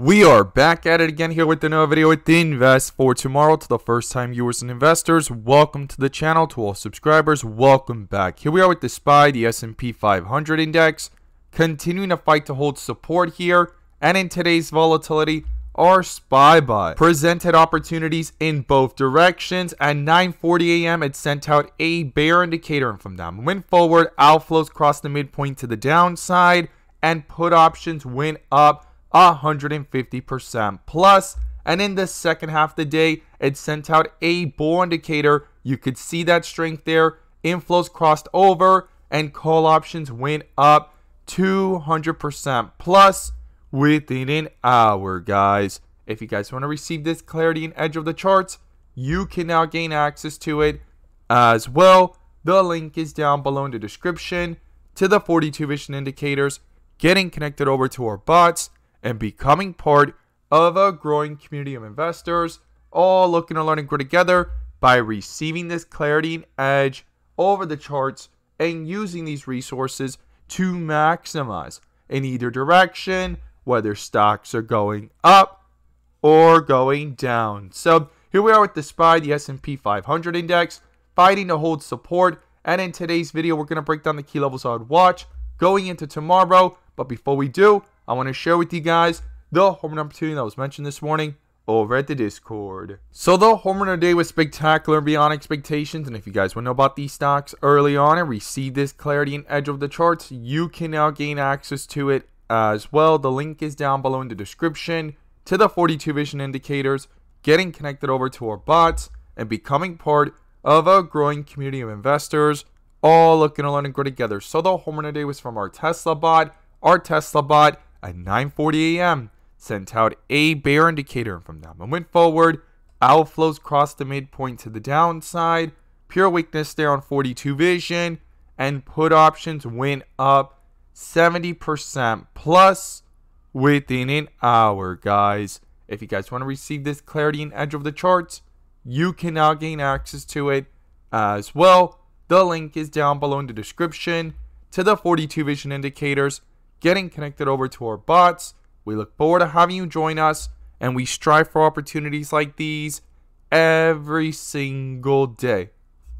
We are back at it again here with another video with the Invest for tomorrow. To the first time viewers and investors, welcome to the channel. To all subscribers, welcome back. Here we are with the SPY, the S&P 500 index, continuing to fight to hold support here. And in today's volatility, our SPY bot presented opportunities in both directions. At 9:40 a.m., it sent out a bear indicator, and from that went forward, outflows crossed the midpoint to the downside, and put options went up 150% plus. And in the second half of the day, it sent out a bull indicator. You could see that strength there. Inflows crossed over and call options went up 200% plus within an hour, guys. If you guys want to receive this clarity and edge of the charts, you can now gain access to it as well. The link is down below in the description to the 42 vision indicators, getting connected over to our bots and becoming part of a growing community of investors, all looking to learn and grow together by receiving this clarity and edge over the charts and using these resources to maximize in either direction, whether stocks are going up or going down. So here we are with the SPY, the S&P 500 index, fighting to hold support. And in today's video, we're going to break down the key levels I would watch going into tomorrow. But before we do, I want to share with you guys the home run opportunity that was mentioned this morning over at the Discord. So the home run today was spectacular beyond expectations. And if you guys want to know about these stocks early on and receive this clarity and edge of the charts, you can now gain access to it as well. The link is down below in the description to the 42 vision indicators, getting connected over to our bots, and becoming part of a growing community of investors, all looking to learn and grow together. So the home run today was from our Tesla bot. Our Tesla bot at 9:40 a.m. sent out a bear indicator from that moment forward. Outflows crossed the midpoint to the downside. Pure weakness there on 42 vision, and put options went up 70% plus within an hour, guys. If you guys want to receive this clarity and edge of the charts, you can now gain access to it as well. The link is down below in the description to the 42 vision indicators getting connected over to our bots. We look forward to having you join us, and we strive for opportunities like these every single day.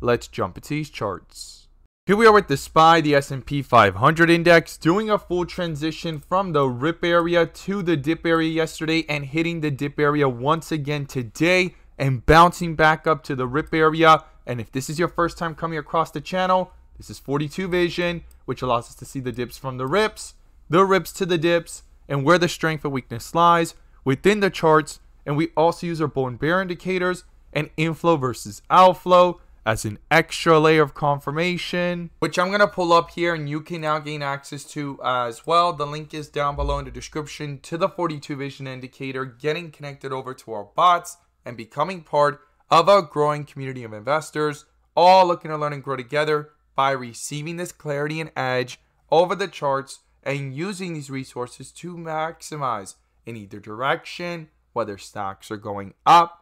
Let's jump into these charts. Here we are with the SPY, the S&P 500 index, doing a full transition from the rip area to the dip area yesterday and hitting the dip area once again today and bouncing back up to the rip area. And if this is your first time coming across the channel, this is 42 vision, which allows us to see the dips from the rips the rips to the dips, and where the strength and weakness lies within the charts. And we also use our and bear indicators and inflow versus outflow as an extra layer of confirmation, which I'm going to pull up here and you can now gain access to uh, as well. The link is down below in the description to the 42 vision indicator, getting connected over to our bots and becoming part of a growing community of investors, all looking to learn and grow together by receiving this clarity and edge over the charts and using these resources to maximize in either direction, whether stocks are going up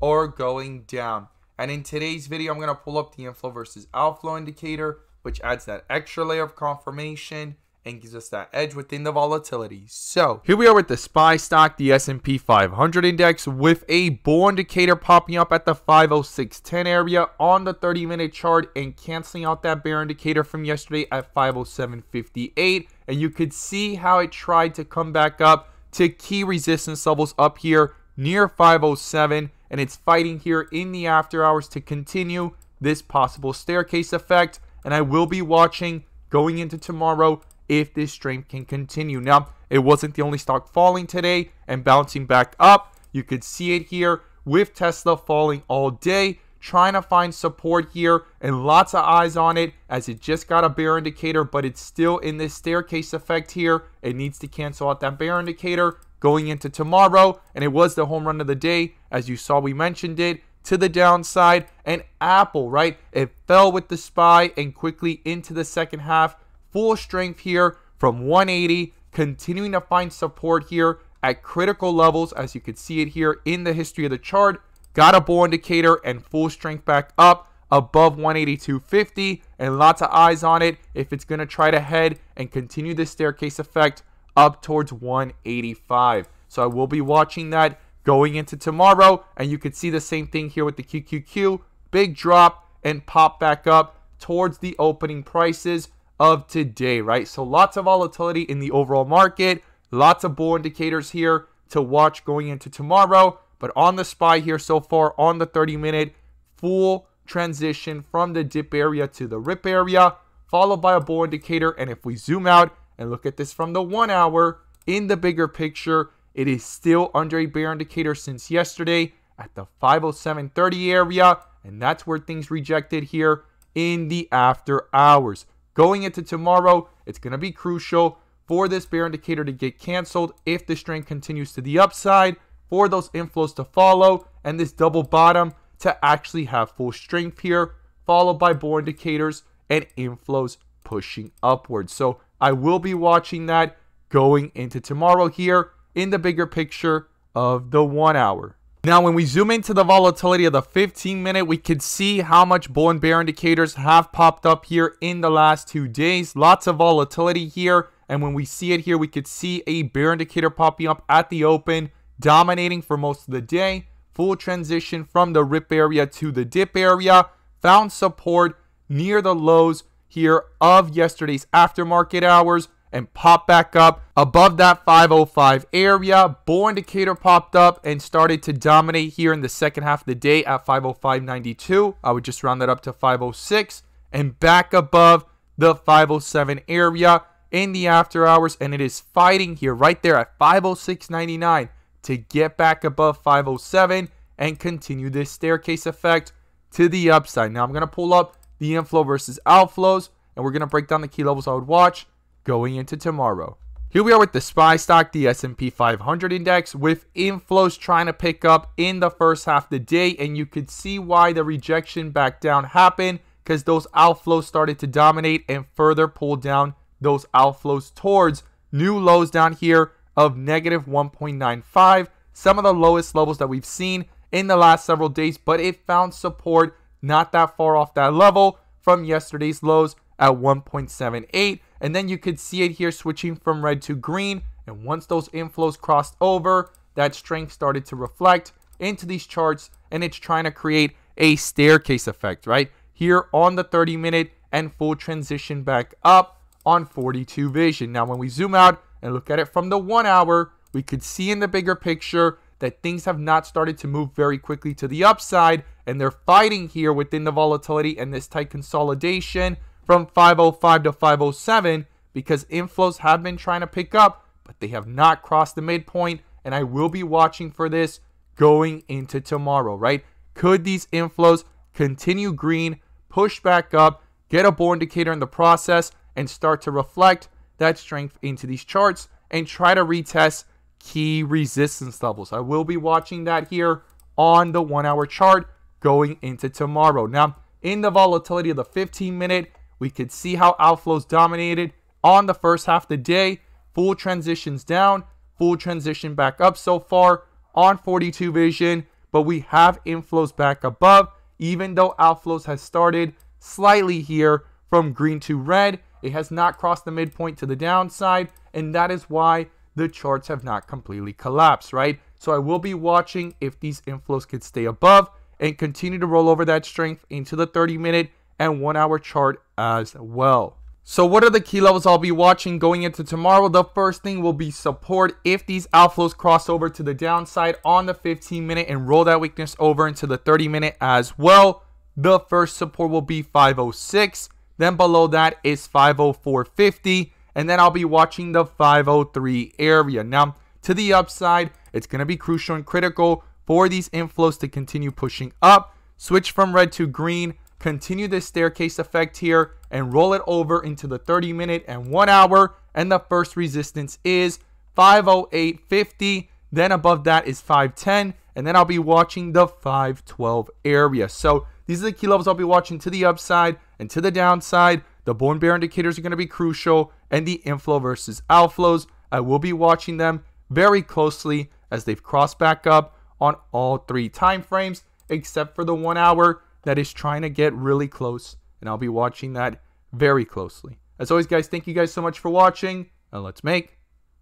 or going down. And in today's video, I'm going to pull up the inflow versus outflow indicator, which adds that extra layer of confirmation and gives us that edge within the volatility. So here we are with the SPY stock, the S&P 500 index with a bull indicator popping up at the 50610 area on the 30 minute chart and canceling out that bear indicator from yesterday at 50758. And you could see how it tried to come back up to key resistance levels up here near 507 and it's fighting here in the after hours to continue this possible staircase effect and I will be watching going into tomorrow if this strength can continue. Now, it wasn't the only stock falling today and bouncing back up. You could see it here with Tesla falling all day, trying to find support here and lots of eyes on it as it just got a bear indicator, but it's still in this staircase effect here. It needs to cancel out that bear indicator going into tomorrow, and it was the home run of the day. As you saw, we mentioned it to the downside. And Apple, right? It fell with the SPY and quickly into the second half full strength here from 180, continuing to find support here at critical levels as you can see it here in the history of the chart. Got a bull indicator and full strength back up above 182.50 and lots of eyes on it if it's going to try to head and continue the staircase effect up towards 185. So I will be watching that going into tomorrow. And you could see the same thing here with the QQQ. Big drop and pop back up towards the opening prices of today, right? So lots of volatility in the overall market. Lots of bull indicators here to watch going into tomorrow. But on the SPY here so far on the 30 minute, full transition from the dip area to the rip area, followed by a bull indicator. And if we zoom out and look at this from the one hour in the bigger picture, it is still under a bear indicator since yesterday at the 507.30 area. And that's where things rejected here in the after hours. Going into tomorrow, it's going to be crucial for this bear indicator to get canceled if the strength continues to the upside, for those inflows to follow, and this double bottom to actually have full strength here, followed by bull indicators and inflows pushing upwards. So I will be watching that going into tomorrow here in the bigger picture of the one hour. Now, when we zoom into the volatility of the 15 minute, we can see how much bull and bear indicators have popped up here in the last two days. Lots of volatility here. And when we see it here, we could see a bear indicator popping up at the open, dominating for most of the day. Full transition from the rip area to the dip area. Found support near the lows here of yesterday's aftermarket hours and pop back up above that 505 area. Bull indicator popped up and started to dominate here in the second half of the day at 505.92. I would just round that up to 506 and back above the 507 area in the after hours. And it is fighting here right there at 506.99 to get back above 507 and continue this staircase effect to the upside. Now I'm going to pull up the inflow versus outflows and we're going to break down the key levels I would watch going into tomorrow. Here we are with the SPY stock, the S&P 500 index, with inflows trying to pick up in the first half of the day, and you could see why the rejection back down happened because those outflows started to dominate and further pull down those outflows towards new lows down here of negative 1.95, some of the lowest levels that we've seen in the last several days, but it found support not that far off that level from yesterday's lows at 1.78 and then you could see it here switching from red to green. And once those inflows crossed over, that strength started to reflect into these charts. And it's trying to create a staircase effect, right? Here on the 30 minute and full transition back up on 42 vision. Now, when we zoom out and look at it from the one hour, we could see in the bigger picture that things have not started to move very quickly to the upside. And they're fighting here within the volatility and this tight consolidation from 505 to 507 because inflows have been trying to pick up, but they have not crossed the midpoint. And I will be watching for this going into tomorrow, right? Could these inflows continue green, push back up, get a bull indicator in the process, and start to reflect that strength into these charts and try to retest key resistance levels? I will be watching that here on the one hour chart going into tomorrow. Now, in the volatility of the 15 minute we could see how outflows dominated on the first half of the day. Full transitions down, full transition back up so far on 42 vision, but we have inflows back above, even though outflows has started slightly here from green to red. It has not crossed the midpoint to the downside, and that is why the charts have not completely collapsed, right? So I will be watching if these inflows could stay above and continue to roll over that strength into the 30 minute and one hour chart as well. So what are the key levels I'll be watching going into tomorrow? The first thing will be support if these outflows cross over to the downside on the 15 minute and roll that weakness over into the 30 minute as well. The first support will be 506. Then below that is 504.50. And then I'll be watching the 503 area. Now, to the upside, it's going to be crucial and critical for these inflows to continue pushing up. Switch from red to green continue this staircase effect here and roll it over into the 30 minute and one hour. And the first resistance is 508.50. Then above that is 510. And then I'll be watching the 512 area. So these are the key levels I'll be watching to the upside and to the downside. The and bear indicators are going to be crucial. And the inflow versus outflows, I will be watching them very closely as they've crossed back up on all three time frames, except for the one hour that is trying to get really close, and I'll be watching that very closely. As always, guys, thank you guys so much for watching, and let's make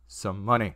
some money.